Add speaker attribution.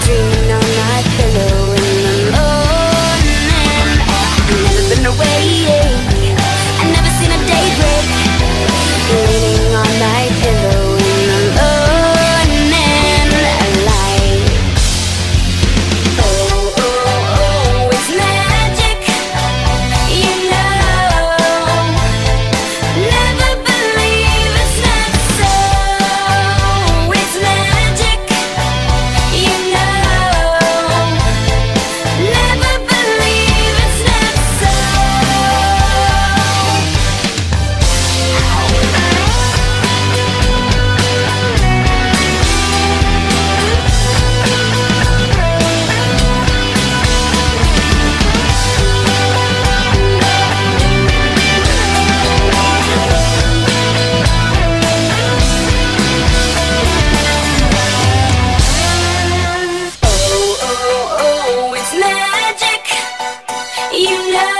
Speaker 1: pillow you know.